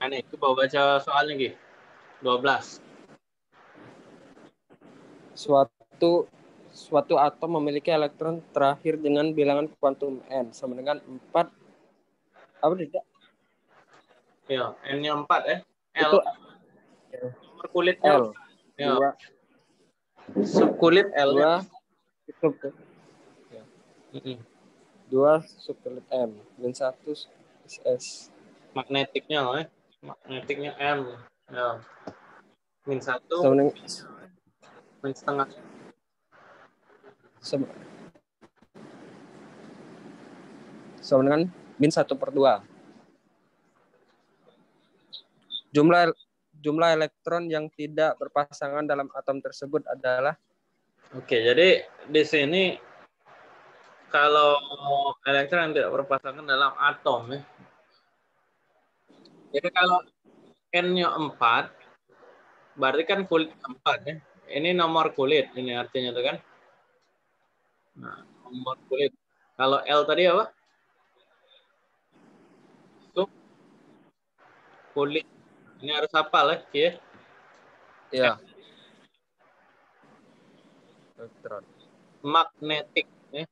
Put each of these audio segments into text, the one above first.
Nih, coba baca soalnya Gi. 12. Suatu suatu atom memiliki elektron terakhir dengan bilangan kuantum n sama dengan 4 apa tidak? Ya, N-nya 4 ya. L. Itu Nomor kulitnya. L. Ya. Dua, Subkulit L. dua, sub, Mm-mm. dua subkulit M dan satu SS. Magnetiknya loh ya. Magnetiknya M. Ya. Min 1, Sama min setengah. sama, sama dengan min satu per dua. Jumlah jumlah elektron yang tidak berpasangan dalam atom tersebut adalah Oke, jadi di sini kalau elektron yang tidak berpasangan dalam atom ya. Jadi kalau N-nya 4, berarti kan kulit 4 ya. Ini nomor kulit, ini artinya tuh kan. Nah, nomor kulit. Kalau L tadi apa? Sub kulit. Ini harus hafal ya, ya. ya elektron. magnetik ya.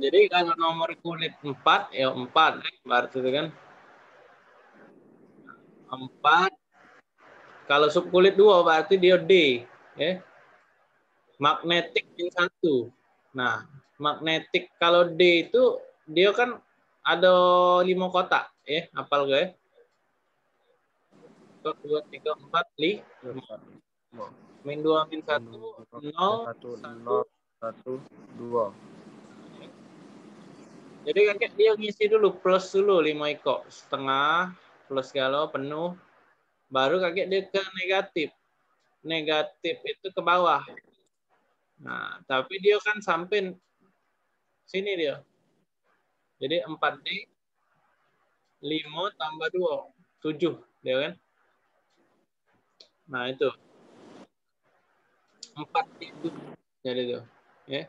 Jadi kalau nomor kulit 4 ya 4 ya, berarti itu kan 4 kalau subkulit 2 berarti dia D ya. Magnetik min 1. Nah, magnetik kalau D itu dia kan ada lima kotak ya, hafal gue. 1 2 3 4 5 min 2 min 1 0 satu nol satu dua Jadi kakek dia ngisi dulu plus dulu 5 ekor setengah plus kalau penuh baru kakek dia ke negatif. Negatif itu ke bawah. Nah, tapi dia kan sampai sini dia. Jadi 4D 5 tambah 2 7 dia kan. Nah, itu. 4D itu jadi tuh. Ya.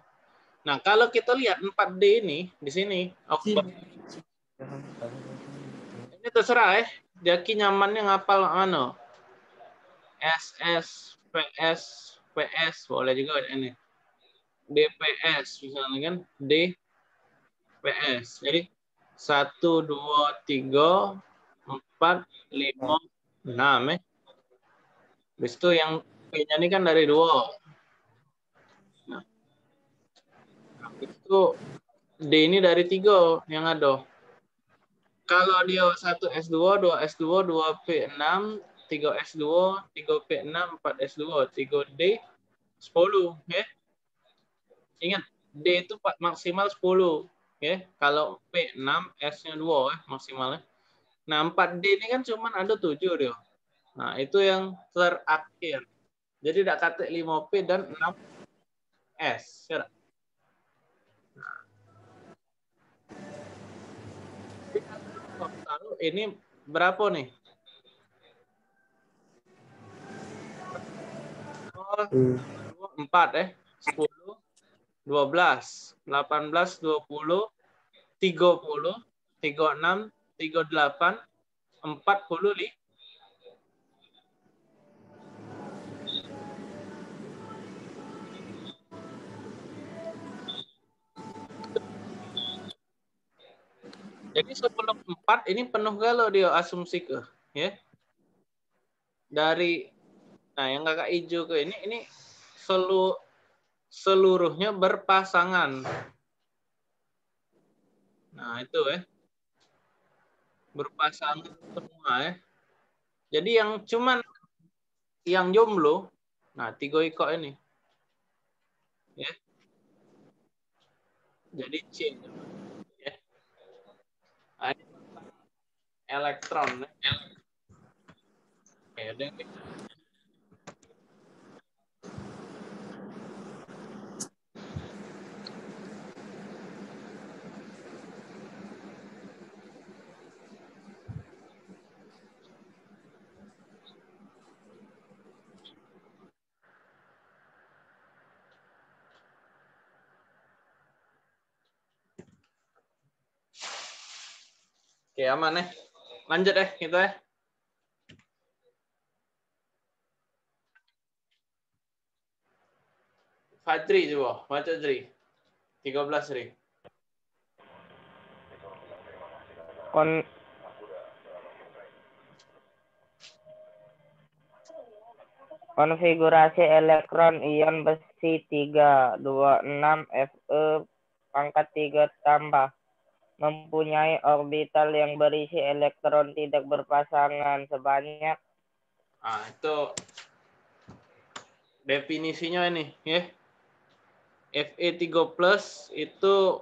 Nah, kalau kita lihat 4D ini di sini, oh, ini terserah ya. Jaki nyamannya ngapal ano. SS, PS, PS boleh juga ini. DPS misalnya kan D PS. Jadi 1 2 3 4 5 6 ya. Habis itu yang P-nya ini kan dari 2. Nah. Itu D ini dari 3 yang ada. Kalau dia 1 S2, 2 S2, 2 P6, 3 S2, 3 P6, 4 S2, 3 D 10 ya. Ingat D itu maksimal 10 ya. Kalau P6 S-nya 2 ya maksimalnya. Nah, 4D ini kan cuma ada 7 dia. Nah, itu yang terakhir. Jadi tidak kata 5P dan 6S. Ya. Taruh ini berapa nih? Oh, dua, empat eh. 10, 12, 18, 20, 30, 36, 38, 40, li. Jadi sebelum 4 ini penuh kalau dia asumsi ke, ya. Dari nah yang kakak hijau ke ini ini selu, seluruhnya berpasangan. Nah, itu ya. Berpasangan semua ya. Jadi yang cuman yang jomblo, nah tiga iko ini. Ya. Jadi C. Ya. Nah, ini tentang elektron. Oke, ada yang aman ya. Lanjut deh kita ya. Fajri coba, baca Jri. 13 Ri. Kon Konfigurasi elektron ion besi 326 Fe pangkat 3 tambah mempunyai orbital yang berisi elektron tidak berpasangan sebanyak Ah, itu definisinya ini, ya. Fe3 plus itu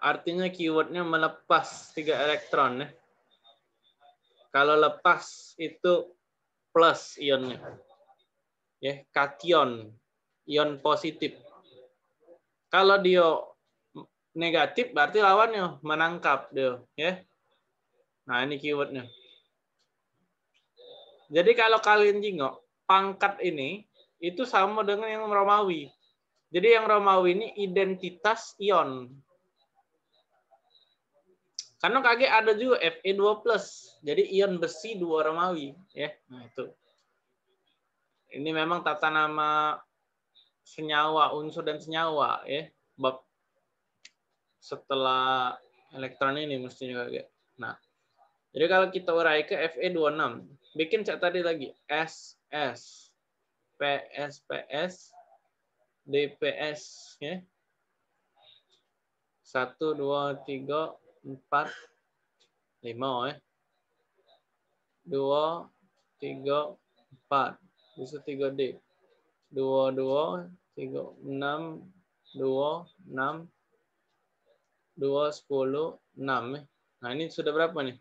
artinya keywordnya melepas tiga elektron, ya. Kalau lepas itu plus ionnya. Ya, kation, ion positif. Kalau dia negatif berarti lawannya menangkap dia, ya. Nah, ini keywordnya. Jadi kalau kalian jingok, pangkat ini itu sama dengan yang Romawi. Jadi yang Romawi ini identitas ion. Karena kage ada juga Fe2+. Jadi ion besi dua Romawi, ya. Nah, itu. Ini memang tata nama senyawa, unsur dan senyawa, ya. Setelah elektron ini mestinya kage. Nah, jadi kalau kita urai ke Fe26, bikin cak tadi lagi SS, PS, PS, DPS, ya. Satu, dua, tiga, empat, lima, ya. Dua, tiga, empat. Bisa tiga D. Dua, dua, tiga, enam, dua, enam, dua, sepuluh, enam, ya. Nah, ini sudah berapa nih?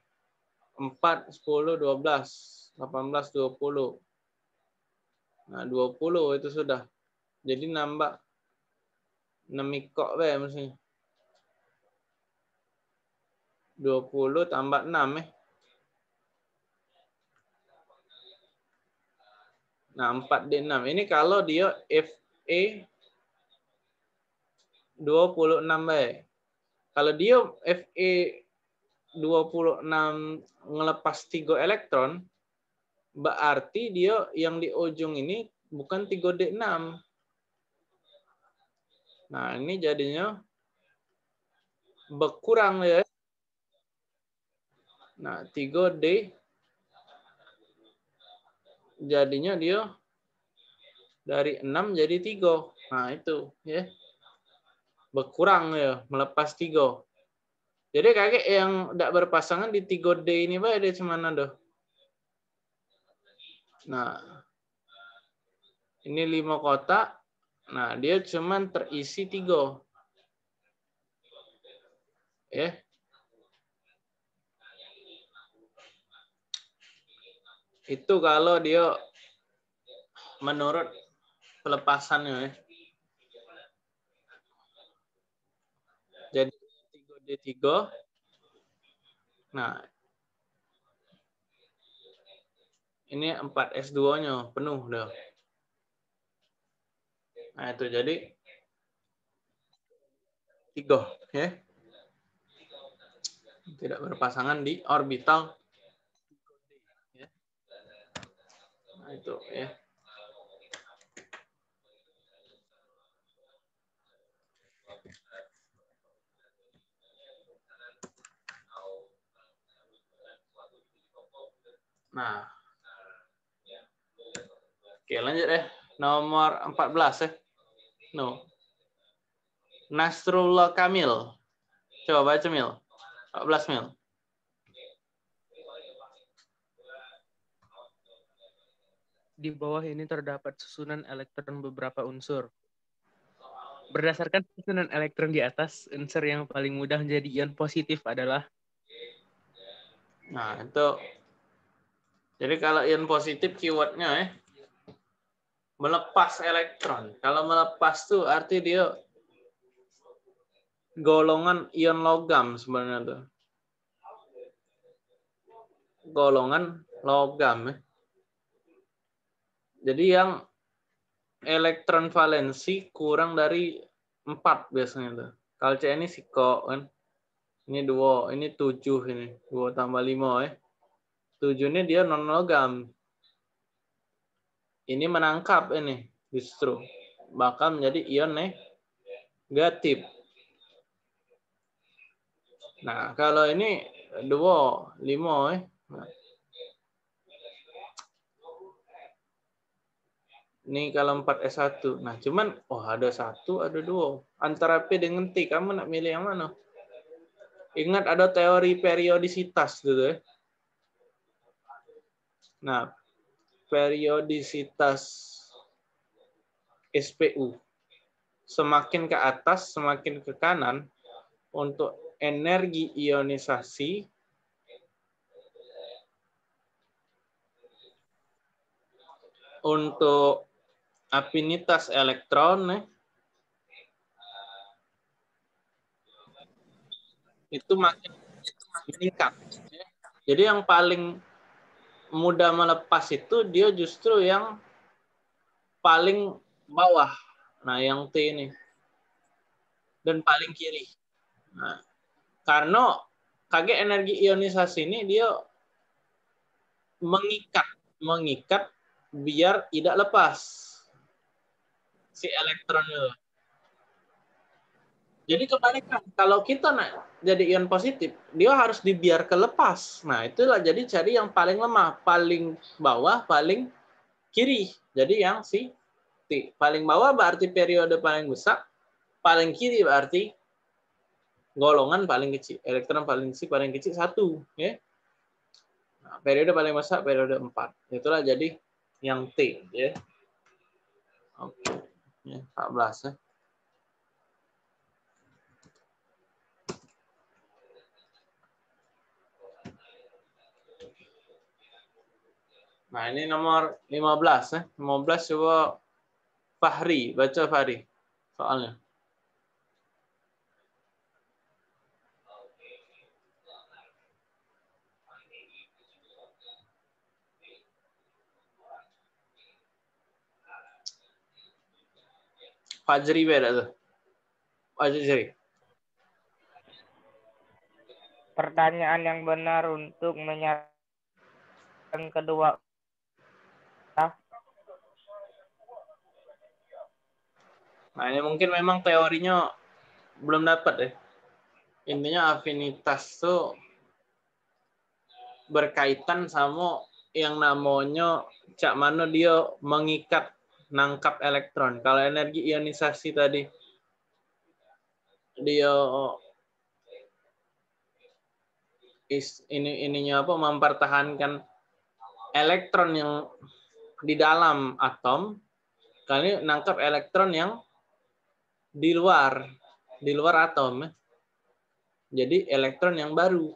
4, 10, 12, 18, 20. Nah, 20 itu sudah. Jadi nambah 6 mikok be mestinya. 20 tambah 6 eh. Nah, 4 D6. Ini kalau dia FE 26 baik. Kalau dia FE 26 ngelepas 3 elektron, berarti dia yang di ujung ini bukan 3D6. Nah, ini jadinya berkurang ya. Nah, 3D jadinya dia dari 6 jadi 3. Nah, itu ya. Berkurang ya, melepas 3. Jadi kakek yang tidak berpasangan di 3D ini Pak, ada mana doh? Nah, ini lima kotak. Nah, dia cuman terisi tiga. Ya. Itu kalau dia menurut pelepasannya ya. Jadi 3D3. Nah, ini 4 S2-nya penuh dah. Nah, itu jadi tiga ya. Tidak berpasangan di orbital ya. Nah, itu ya. Nah, Oke, lanjut deh. Nomor 14 ya. No. Nasrullah Kamil. Coba baca Mil. 14 Mil. Di bawah ini terdapat susunan elektron beberapa unsur. Berdasarkan susunan elektron di atas, unsur yang paling mudah menjadi ion positif adalah Nah, itu jadi kalau ion positif keywordnya ya melepas elektron. Kalau melepas tuh arti dia golongan ion logam sebenarnya tuh. Golongan logam ya. Jadi yang elektron valensi kurang dari 4 biasanya tuh. Kalau C ini siko kan. Ini dua, ini tujuh ini. Dua tambah lima ya. Tujuannya dia non logam. Ini menangkap ini justru bakal menjadi ion negatif. Nah, kalau ini dua, lima eh. Ini kalau 4S1. Nah, cuman oh ada satu, ada dua. Antara P dengan T, kamu nak milih yang mana? Ingat ada teori periodisitas gitu ya. Nah, periodisitas SPU. Semakin ke atas, semakin ke kanan untuk energi ionisasi untuk afinitas elektron itu makin meningkat. Jadi yang paling mudah melepas itu dia justru yang paling bawah. Nah, yang T ini. Dan paling kiri. Nah, karena kaget energi ionisasi ini dia mengikat, mengikat biar tidak lepas si elektron itu. Jadi kebalikan, kalau kita nak jadi ion positif, dia harus dibiarkan lepas. Nah, itulah jadi cari yang paling lemah, paling bawah, paling kiri. Jadi yang si T. Paling bawah berarti periode paling besar, paling kiri berarti golongan paling kecil, elektron paling kecil, paling kecil satu. Ya. Nah, periode paling besar, periode 4. Itulah jadi yang T. Ya. Oke. Ya, 14 ya. Nah, ini nomor 15 ya. 15 coba Fahri, baca Fahri soalnya. Fajri beda tuh. Fajri. Pertanyaan yang benar untuk menyatakan kedua Nah, ini mungkin memang teorinya belum dapat ya. Intinya afinitas tuh berkaitan sama yang namanya cak mana dia mengikat nangkap elektron. Kalau energi ionisasi tadi dia is, ini ininya apa mempertahankan elektron yang di dalam atom kali nangkap elektron yang di luar di luar atom. Jadi elektron yang baru.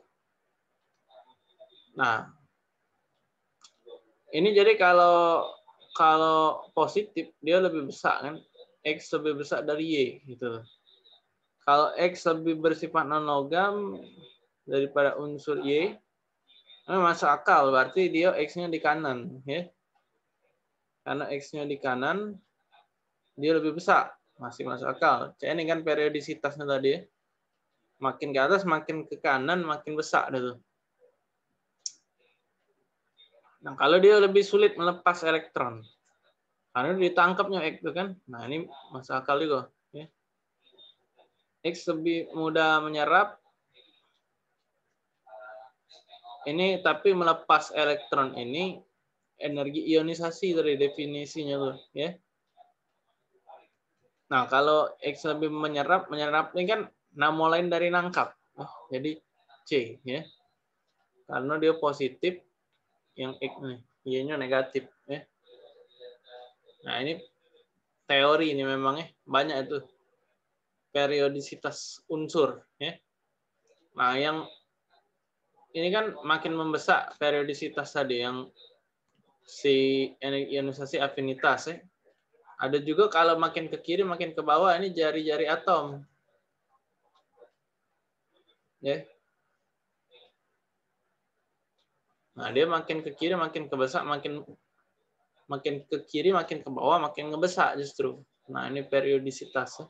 Nah ini jadi kalau kalau positif dia lebih besar kan? X lebih besar dari y gitu. Kalau x lebih bersifat non logam daripada unsur y nah, masuk akal. Berarti dia x-nya di kanan ya. Karena x-nya di kanan dia lebih besar masih masuk akal ini kan periodisitasnya tadi ya makin ke atas makin ke kanan makin besar itu Nah, kalau dia lebih sulit melepas elektron, karena ditangkapnya X itu kan. Nah, ini masuk akal juga. Ya. X lebih mudah menyerap. Ini tapi melepas elektron ini energi ionisasi dari definisinya tuh, ya. Nah, kalau X lebih menyerap, menyerap ini kan nama lain dari nangkap. jadi C, ya. Karena dia positif, yang X nih, Y-nya negatif ya. Nah, ini teori ini memang ya, banyak itu periodisitas unsur ya. Nah, yang ini kan makin membesar periodisitas tadi yang si ionisasi afinitas ya. Ada juga kalau makin ke kiri makin ke bawah ini jari-jari atom. Ya. Nah, dia makin ke kiri, makin ke besar, makin makin ke kiri, makin ke bawah, makin ngebesar justru. Nah, ini periodisitasnya.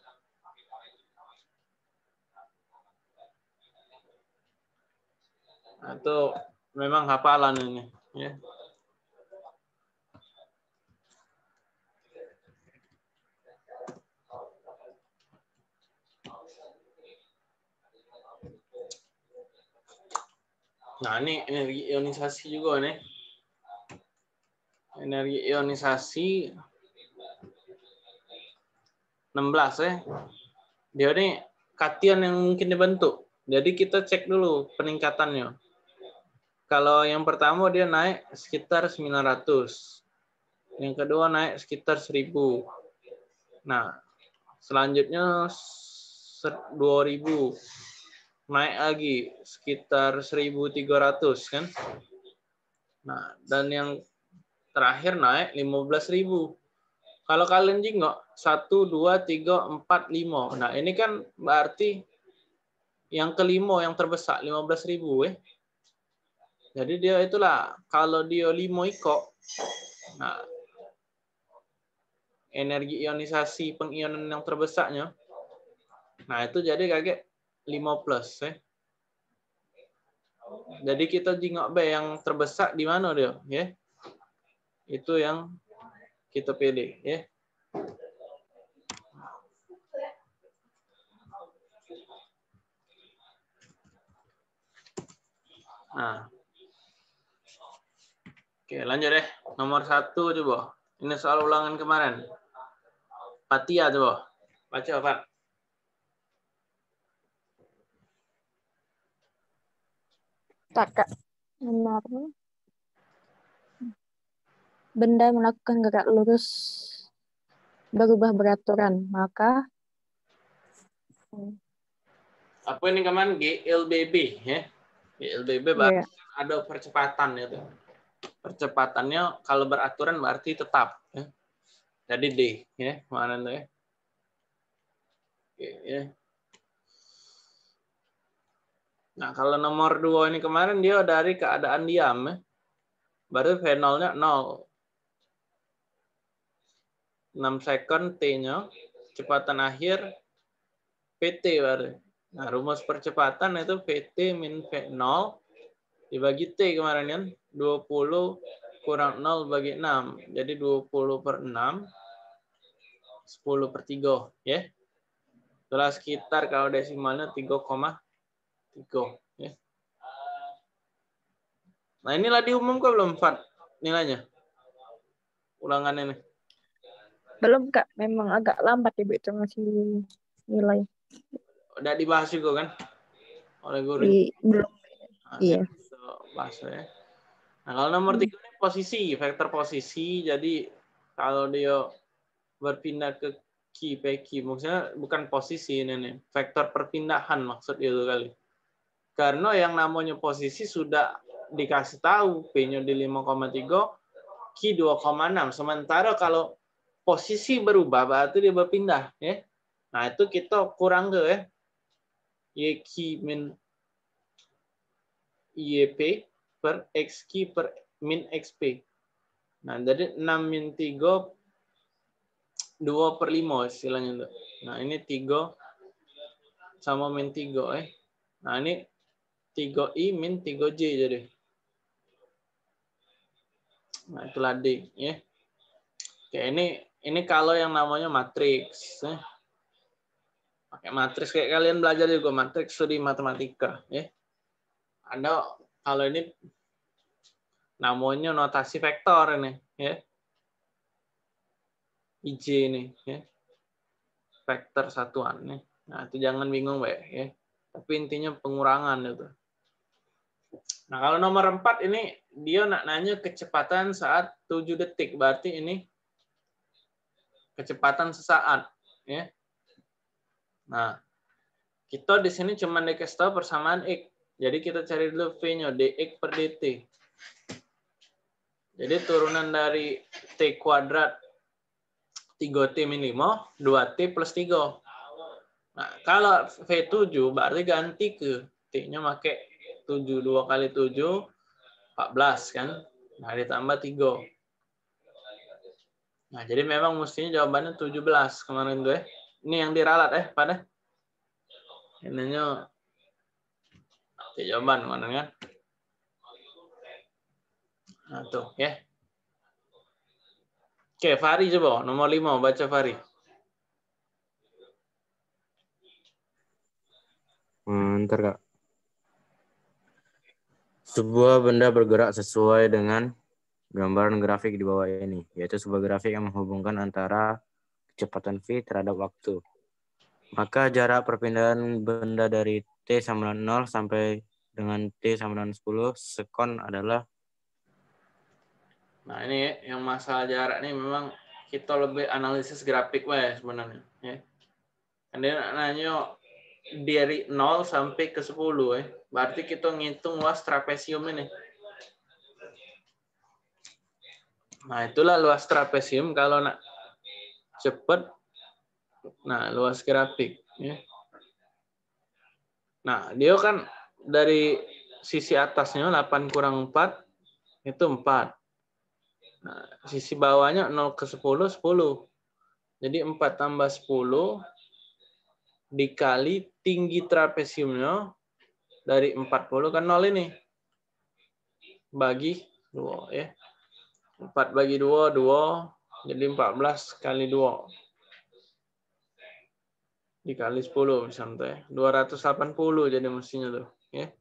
Nah, itu memang hafalan ini. Ya. Nah, ini energi ionisasi juga nih. Energi ionisasi 16 ya. Dia ini kation yang mungkin dibentuk. Jadi kita cek dulu peningkatannya. Kalau yang pertama dia naik sekitar 900. Yang kedua naik sekitar 1000. Nah, selanjutnya 2000 naik lagi sekitar 1.300 kan. Nah, dan yang terakhir naik 15.000. Kalau kalian jingok 1 2 3 4 5. Nah, ini kan berarti yang kelima yang terbesar 15.000 eh. Jadi dia itulah kalau dia 5 iko nah energi ionisasi pengionan yang terbesarnya nah itu jadi kaget 5 plus ya. Jadi kita jingok B yang terbesar di mana dia? Ya. Itu yang kita pilih ya. Nah. Oke, lanjut deh. Nomor satu coba. Ini soal ulangan kemarin. Patia coba. Baca, Pak. Kakak nomor benda melakukan gerak lurus berubah beraturan maka apa ini kemarin GLBB ya? GLBB berarti yeah. ada percepatan itu percepatannya kalau beraturan berarti tetap ya. jadi D ya mana tuh ya. Oke, ya Nah, kalau nomor dua ini kemarin dia dari keadaan diam. Ya. Berarti V0-nya 0. 6 second T-nya. Kecepatan akhir PT berarti. Nah, rumus percepatan itu VT min V0 dibagi T kemarin kan. 20 kurang 0 bagi 6. Jadi 20 per 6. 10 per 3. Ya. Itulah sekitar kalau desimalnya 3, Tiga. Ya. Nah inilah diumumkan belum Fat nilainya? Ulangan ini. Belum Kak, memang agak lambat Ibu itu ngasih nilai. Udah dibahas juga kan? Oleh guru. Di, belum. Nah, iya. Bahas ya. Nah kalau nomor tiga ini posisi, vektor posisi. Jadi kalau dia berpindah ke key maksudnya bukan posisi ini nih, vektor perpindahan maksud itu kali. Karena yang namanya posisi sudah dikasih tahu P-nya di 5,3, Q 2,6. Sementara kalau posisi berubah berarti dia berpindah ya. Nah, itu kita kurang ke ya. YQ min YP per XQ per min XP. Nah, jadi 6 min 3 2 per 5 istilahnya. Nah, ini 3 sama min 3 eh. Nah, ini 3i min 3j jadi. Nah, itulah D ya. Oke, ini ini kalau yang namanya matriks ya. Pakai matriks kayak kalian belajar juga matriks di matematika ya. Ada kalau ini namanya notasi vektor ini ya. IJ ini ya. Vektor satuan nih. Nah, itu jangan bingung, Mbak ya. Tapi intinya pengurangan itu. Nah, kalau nomor 4 ini dia nak nanya kecepatan saat 7 detik. Berarti ini kecepatan sesaat. ya. Nah, kita di sini cuma dikasih tahu persamaan X. Jadi kita cari dulu V-nya, dx per dt. Jadi turunan dari T kuadrat 3T min 5, 2T plus 3. Nah, kalau V7 berarti ganti ke T-nya pakai 7 2 kali 7 14 kan. Nah, ditambah 3. Nah, jadi memang mestinya jawabannya 17 kemarin tuh ya. Ini yang diralat eh pada. Ininya jawaban mana kan? Nah, tuh ya. Oke, Fari coba nomor 5 baca Fari. Hmm, ntar kak. Sebuah benda bergerak sesuai dengan gambaran grafik di bawah ini, yaitu sebuah grafik yang menghubungkan antara kecepatan v terhadap waktu. Maka jarak perpindahan benda dari t sama dengan 0 sampai dengan t sama dengan 10 sekon adalah Nah, ini yang masalah jarak ini memang kita lebih analisis grafik ya sebenarnya. Ya. Kan dia nanya dari 0 sampai ke 10 ya. Berarti kita ngitung luas trapesium ini. Nah, itulah luas trapesium kalau nak cepat. Nah, luas grafik. Ya. Nah, dia kan dari sisi atasnya 8 kurang 4 itu 4. Nah, sisi bawahnya 0 ke 10, 10. Jadi 4 tambah 10 dikali tinggi trapesiumnya dari 40 kan 0 ini. Bagi 2 ya. 4 bagi 2, 2. Jadi 14 kali 2. Dikali 10 misalnya. 280 jadi mestinya tuh. Ya.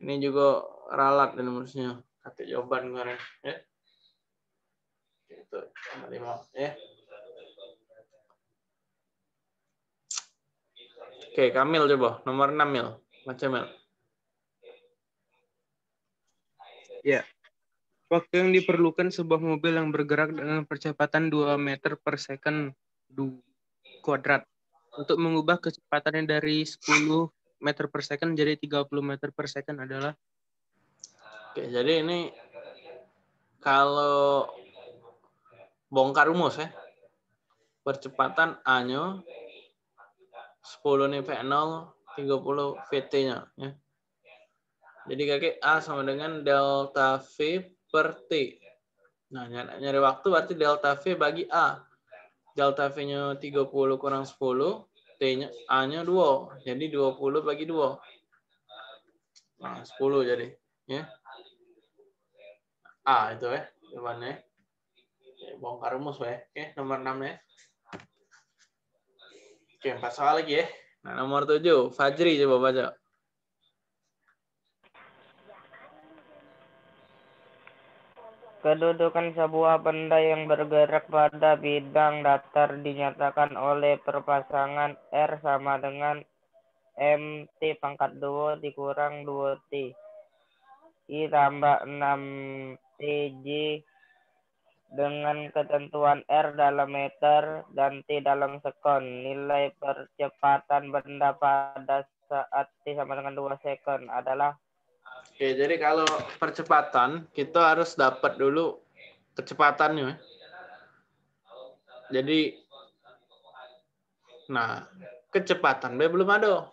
Ini juga ralat dan mestinya. Kata jawaban kemarin. Ya. Itu nomor lima ya. Oke, Kamil coba nomor 6 Mil. Baca Mil. Ya. Waktu yang diperlukan sebuah mobil yang bergerak dengan percepatan 2 meter per second kuadrat untuk mengubah kecepatannya dari 10 meter per second jadi 30 meter per second adalah Oke, jadi ini kalau bongkar rumus ya. Percepatan A-nya 10 nih V0, 30 VT-nya. Ya. Jadi kakek A sama dengan delta V per T. Nah, nyari, nyari waktu berarti delta V bagi A. Delta V-nya 30 kurang 10, T-nya A-nya 2. Jadi 20 bagi 2. Nah, 10 jadi. Ya. A itu ya, jawabannya. Oke, bongkar rumus ya. Oke, nomor 6 ya. Oke, empat soal lagi ya. Nah, nomor 7, Fajri coba baca. Kedudukan sebuah benda yang bergerak pada bidang datar dinyatakan oleh perpasangan R sama dengan MT pangkat 2 dikurang 2T. I tambah 6TJ dengan ketentuan R dalam meter dan T dalam sekon. Nilai percepatan benda pada saat T sama dengan 2 sekon adalah Oke, jadi kalau percepatan kita harus dapat dulu kecepatannya. Jadi nah, kecepatan B belum ada.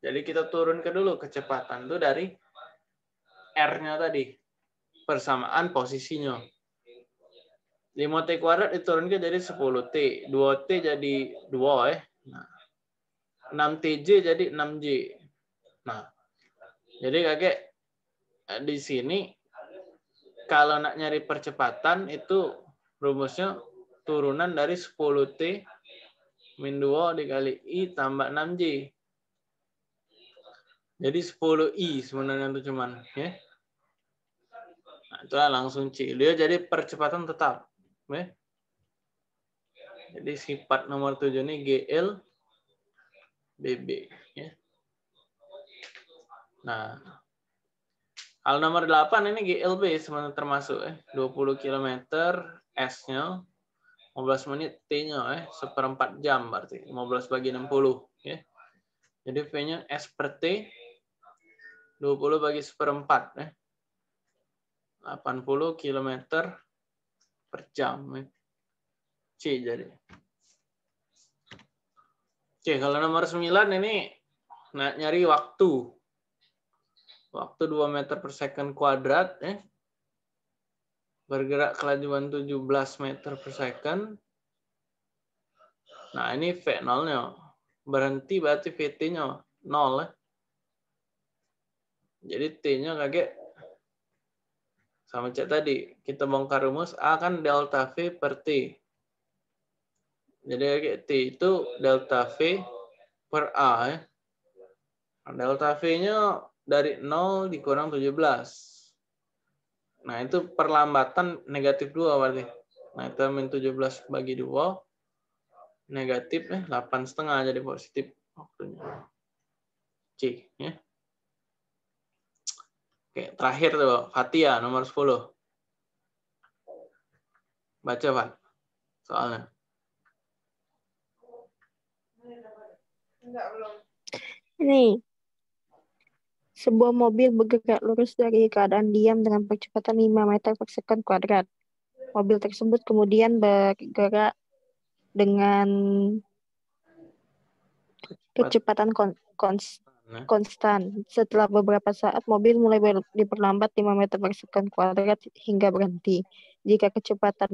Jadi kita turun ke dulu kecepatan itu dari R-nya tadi. Persamaan posisinya. 5T kuadrat diturunkan jadi 10T. 2T jadi 2 ya. Nah, 6TJ jadi 6J. Nah, jadi kakek di sini kalau nak nyari percepatan itu rumusnya turunan dari 10T min 2 dikali I tambah 6J. Jadi 10I sebenarnya itu cuman ya. Nah, itulah langsung C. Dia jadi percepatan tetap. Ya. Jadi sifat nomor 7 ini GL BB ya. Nah, Hal nomor 8 ini GLB sebenarnya termasuk eh 20 km S-nya 15 menit T-nya eh seperempat jam berarti 15 bagi 60 ya. Jadi V-nya S per T 20 bagi seperempat eh 80 km per jam eh. C jadi. Oke, kalau nomor 9 ini nah, nyari waktu waktu 2 meter per second kuadrat ya. Bergerak kelajuan 17 meter per second. Nah, ini V0-nya. Berhenti berarti VT-nya 0 ya. Jadi T-nya kaget Sama cek tadi, kita bongkar rumus A kan delta V per T. Jadi T itu delta V per A ya. Nah, delta V-nya dari 0 dikurang 17. Nah, itu perlambatan negatif 2 berarti. Nah, itu min 17 bagi 2. Negatif eh 8 setengah jadi positif waktunya. C ya. Oke, terakhir tuh Fatia nomor 10. Baca, Pak. Soalnya. Ini sebuah mobil bergerak lurus dari keadaan diam dengan kecepatan 5 meter per second kuadrat. Mobil tersebut kemudian bergerak dengan kecepatan kon kons Nah, konstan. Setelah beberapa saat, mobil mulai diperlambat 5 meter per second kuadrat hingga berhenti. Jika kecepatan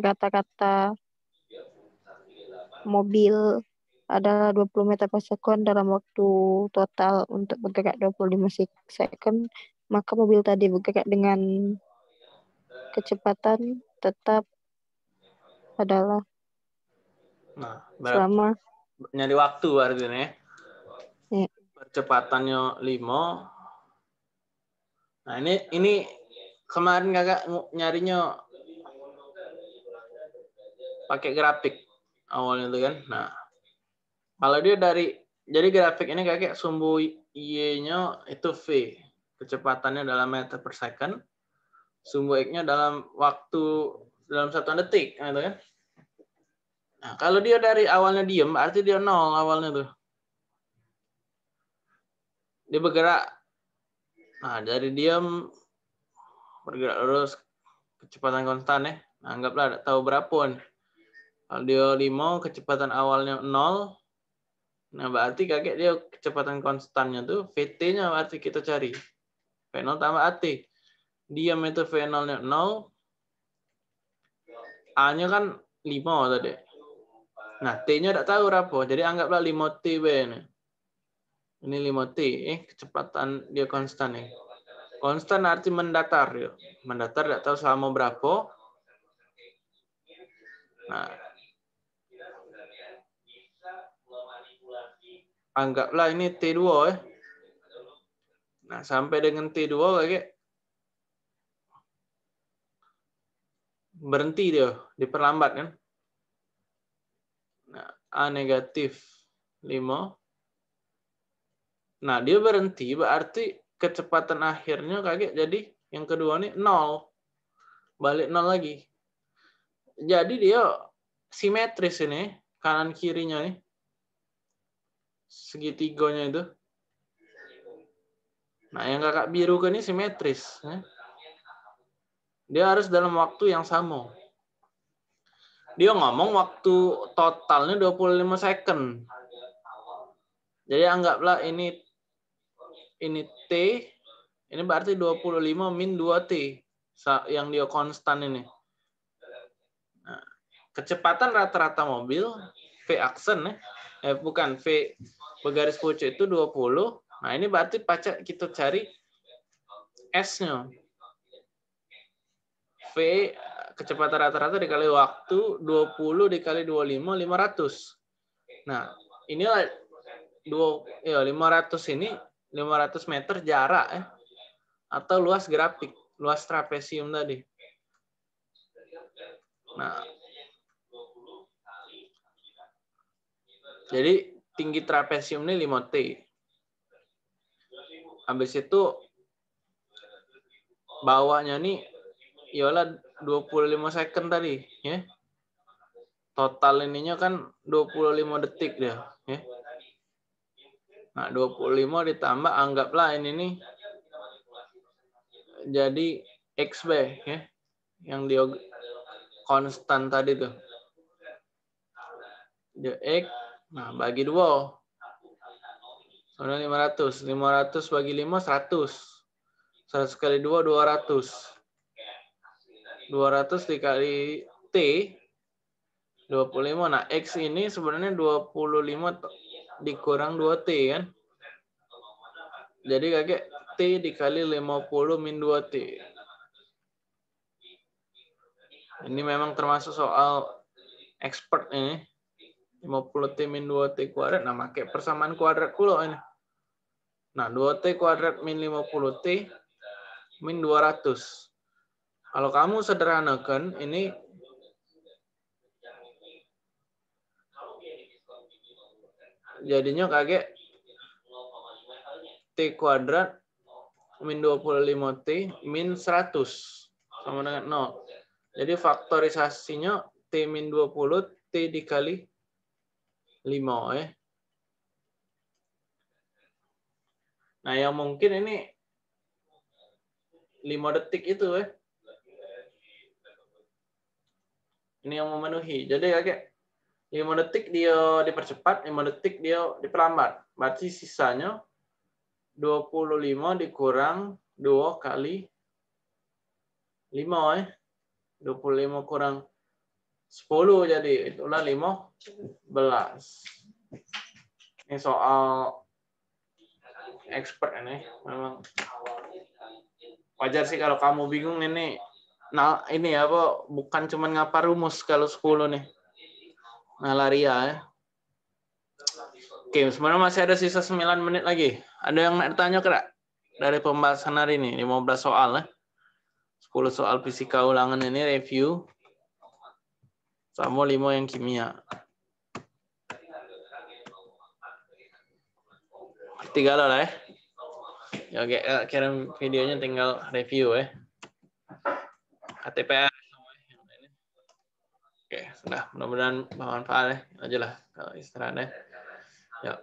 rata-rata mobil adalah 20 meter per second dalam waktu total untuk bergerak 25 sek- second, maka mobil tadi bergerak dengan kecepatan tetap adalah nah selama nyari waktu berarti nih. Percepatannya 5. Nah, ini ini kemarin kakak nyarinya pakai grafik awalnya tuh kan. Nah, kalau dia dari jadi grafik ini kakek sumbu y-nya itu v, kecepatannya dalam meter per second, sumbu x-nya dalam waktu dalam satu detik, gitu kan. Nah, kalau dia dari awalnya diem, berarti dia nol awalnya tuh. Dia bergerak. Nah, dari diem bergerak lurus kecepatan konstan ya. Nah, anggaplah tahu berapa nih. Kalau dia 5, kecepatan awalnya 0. Nah, berarti kakek dia kecepatan konstannya tuh VT-nya berarti kita cari. V0 tambah AT. Diam itu V0-nya 0. A-nya kan 5 tadi. Nah, T-nya tidak tahu berapa. Jadi anggaplah 5T B ini. Ini 5T, eh kecepatan dia konstan nih. Konstan arti mendatar ya. Mendatar tidak tahu selama berapa. Nah, anggaplah ini T2 ya. Nah, sampai dengan T2 kayak berhenti dia, diperlambat kan. Nah, A negatif 5. Nah, dia berhenti berarti kecepatan akhirnya kaget jadi yang kedua nih 0. Balik 0 lagi. Jadi dia simetris ini, kanan kirinya nih. Segitiganya itu. Nah, yang kakak biru ini simetris. ya. Dia harus dalam waktu yang sama. Dia ngomong waktu totalnya 25 second. Jadi anggaplah ini ini T, ini berarti 25 min 2T sa- yang dia konstan ini. Nah, kecepatan rata-rata mobil V aksen ya. Eh bukan V bergaris pucuk itu 20. Nah, ini berarti pacak kita cari S-nya. V kecepatan rata-rata dikali waktu 20 dikali 25 500. Nah, inilah dua ya 500 ini 500 meter jarak ya. Atau luas grafik, luas trapesium tadi. Nah, jadi tinggi trapesium ini 5T. Habis itu bawahnya nih ialah 25 second tadi ya. Total ininya kan 25 detik dia ya. Nah, 25 ditambah anggaplah ini nih jadi XB ya. Yang dia konstan tadi tuh. X nah bagi 2 Soalnya 500. 500 bagi 5, 100. 100 kali 2, 200. 200 dikali T, 25. Nah, X ini sebenarnya 25 dikurang 2T kan. Jadi kakek T dikali 50 min 2T. Ini memang termasuk soal expert ini. 50 T min 2 T kuadrat. Nah, pakai persamaan kuadrat pula ini. Nah, 2 T kuadrat min 50 T min 200. Kalau kamu sederhanakan, ini jadinya kaget T kuadrat min 25 T min 100 sama dengan 0. Jadi faktorisasinya T min 20 T dikali 5 ya. Nah, yang mungkin ini 5 detik itu ya. Ini yang memenuhi. Jadi kayak 5 detik dia dipercepat, 5 detik dia diperlambat. Berarti sisanya 25 dikurang 2 kali 5 eh. 25 kurang 10 jadi itulah 15. Ini soal expert ini memang wajar sih kalau kamu bingung ini nah ini apa bukan cuma ngapa rumus kalau 10 nih Nalaria ya. Oke, sebenarnya masih ada sisa 9 menit lagi. Ada yang nak tanya kira dari pembahasan hari ini 15 soal ya. 10 soal fisika ulangan ini review sama 5 yang kimia. Tiga lah ya. Ya oke, eh, kirim videonya tinggal review ya. KTPR. Sudah. Mudah-mudahan bermanfaat ya. Aja lah kalau istirahat ya. Ya.